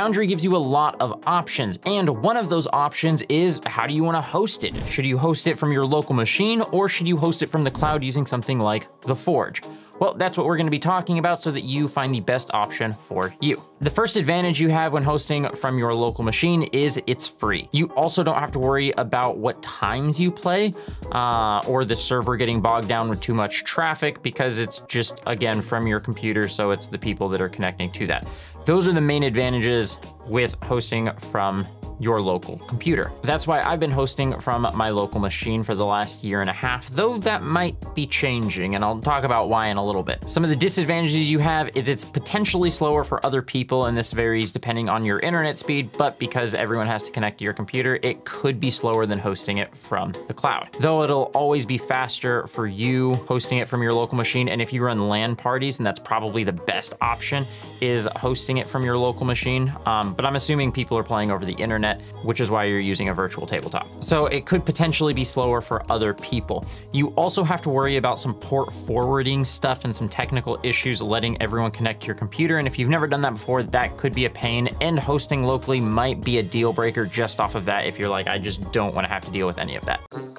Foundry gives you a lot of options, and one of those options is how do you wanna host it? Should you host it from your local machine or should you host it from the cloud using something like The Forge? Well, that's what we're gonna be talking about so that you find the best option for you. The first advantage you have when hosting from your local machine is it's free. You also don't have to worry about what times you play uh, or the server getting bogged down with too much traffic because it's just, again, from your computer, so it's the people that are connecting to that. Those are the main advantages with hosting from your local computer. That's why I've been hosting from my local machine for the last year and a half, though that might be changing, and I'll talk about why in a little bit. Some of the disadvantages you have is it's potentially slower for other people, and this varies depending on your internet speed, but because everyone has to connect to your computer, it could be slower than hosting it from the cloud. Though it'll always be faster for you hosting it from your local machine, and if you run LAN parties, and that's probably the best option, is hosting it from your local machine. Um, but I'm assuming people are playing over the internet internet, which is why you're using a virtual tabletop. So it could potentially be slower for other people. You also have to worry about some port forwarding stuff and some technical issues letting everyone connect to your computer. And if you've never done that before, that could be a pain. And hosting locally might be a deal breaker just off of that if you're like, I just don't want to have to deal with any of that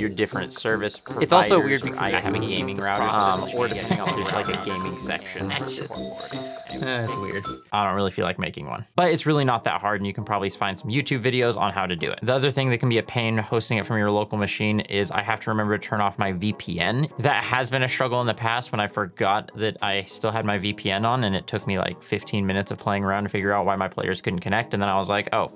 your different service providers. It's also weird because I have a gaming router, um, or depending on there's like a gaming section. That's just that's weird. I don't really feel like making one, but it's really not that hard, and you can probably find some YouTube videos on how to do it. The other thing that can be a pain hosting it from your local machine is I have to remember to turn off my VPN. That has been a struggle in the past when I forgot that I still had my VPN on, and it took me like 15 minutes of playing around to figure out why my players couldn't connect, and then I was like, oh,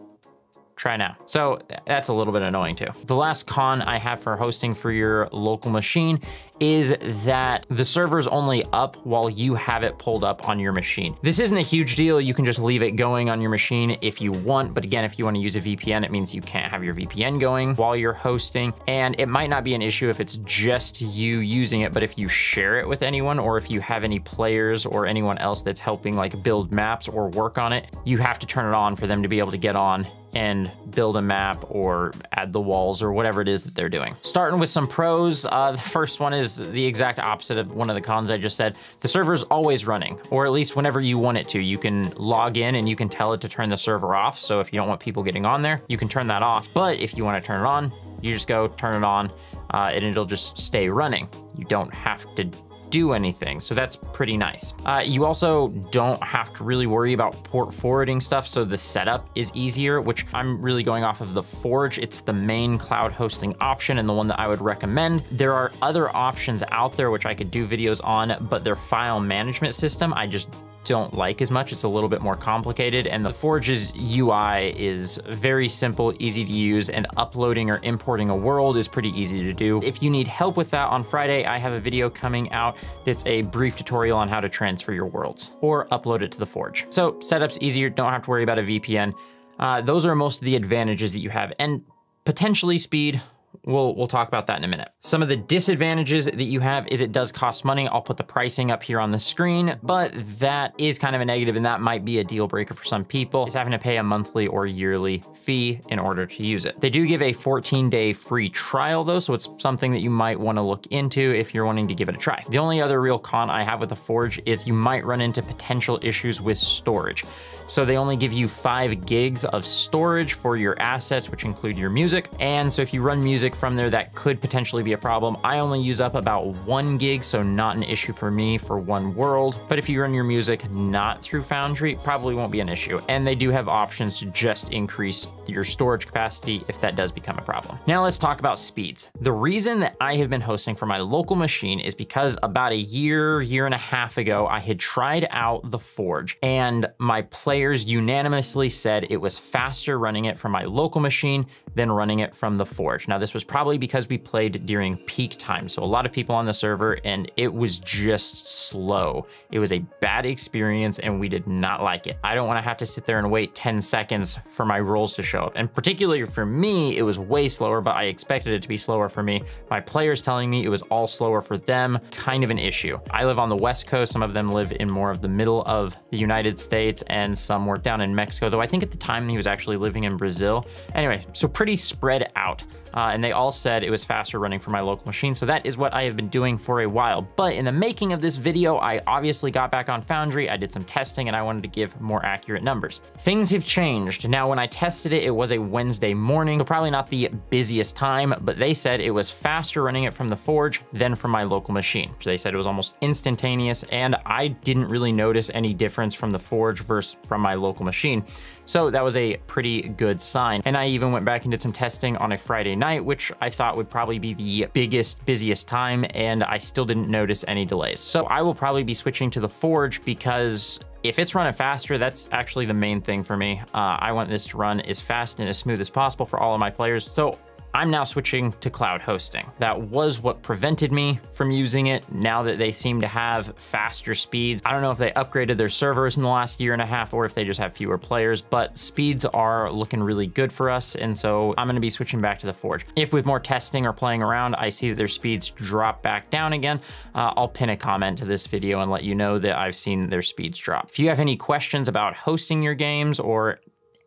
try now. So that's a little bit annoying too. The last con I have for hosting for your local machine is that the server's only up while you have it pulled up on your machine. This isn't a huge deal. You can just leave it going on your machine if you want. But again, if you want to use a VPN, it means you can't have your VPN going while you're hosting. And it might not be an issue if it's just you using it, but if you share it with anyone or if you have any players or anyone else that's helping like build maps or work on it, you have to turn it on for them to be able to get on and build a map or add the walls or whatever it is that they're doing. Starting with some pros, uh, the first one is the exact opposite of one of the cons I just said. The server's always running, or at least whenever you want it to. You can log in and you can tell it to turn the server off. So if you don't want people getting on there, you can turn that off. But if you want to turn it on, you just go turn it on uh, and it'll just stay running. You don't have to do anything. So that's pretty nice. Uh, you also don't have to really worry about port forwarding stuff. So the setup is easier, which I'm really going off of the Forge. It's the main cloud hosting option and the one that I would recommend. There are other options out there, which I could do videos on, but their file management system, I just don't like as much. It's a little bit more complicated and the Forge's UI is very simple, easy to use and uploading or importing a world is pretty easy to do. If you need help with that on Friday, I have a video coming out that's a brief tutorial on how to transfer your worlds or upload it to the Forge. So setup's easier, don't have to worry about a VPN. Uh, those are most of the advantages that you have and potentially speed, We'll, we'll talk about that in a minute. Some of the disadvantages that you have is it does cost money. I'll put the pricing up here on the screen, but that is kind of a negative and that might be a deal breaker for some people is having to pay a monthly or yearly fee in order to use it. They do give a 14 day free trial though, so it's something that you might wanna look into if you're wanting to give it a try. The only other real con I have with the Forge is you might run into potential issues with storage. So they only give you five gigs of storage for your assets, which include your music. And so if you run music from there, that could potentially be a problem. I only use up about one gig, so not an issue for me for one world. But if you run your music not through Foundry, probably won't be an issue. And they do have options to just increase your storage capacity if that does become a problem. Now let's talk about speeds. The reason that I have been hosting for my local machine is because about a year, year and a half ago, I had tried out the Forge and my players unanimously said it was faster running it from my local machine than running it from the Forge. Now, this was probably because we played during peak time. So a lot of people on the server and it was just slow. It was a bad experience and we did not like it. I don't wanna have to sit there and wait 10 seconds for my rolls to show up. And particularly for me, it was way slower, but I expected it to be slower for me. My players telling me it was all slower for them, kind of an issue. I live on the West Coast. Some of them live in more of the middle of the United States and some work down in Mexico, though I think at the time he was actually living in Brazil. Anyway, so pretty spread out. Uh, and they all said it was faster running for my local machine. So that is what I have been doing for a while. But in the making of this video, I obviously got back on Foundry, I did some testing and I wanted to give more accurate numbers. Things have changed. Now, when I tested it, it was a Wednesday morning, so probably not the busiest time, but they said it was faster running it from the Forge than from my local machine. So they said it was almost instantaneous and I didn't really notice any difference from the Forge versus from my local machine. So that was a pretty good sign. And I even went back and did some testing on a Friday night, which I thought would probably be the biggest, busiest time, and I still didn't notice any delays. So I will probably be switching to the Forge because if it's running faster, that's actually the main thing for me. Uh, I want this to run as fast and as smooth as possible for all of my players. So I'm now switching to cloud hosting. That was what prevented me from using it. Now that they seem to have faster speeds, I don't know if they upgraded their servers in the last year and a half or if they just have fewer players, but speeds are looking really good for us. And so I'm gonna be switching back to the Forge. If with more testing or playing around, I see that their speeds drop back down again, uh, I'll pin a comment to this video and let you know that I've seen their speeds drop. If you have any questions about hosting your games or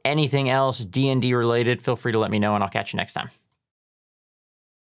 anything else D&D related, feel free to let me know and I'll catch you next time.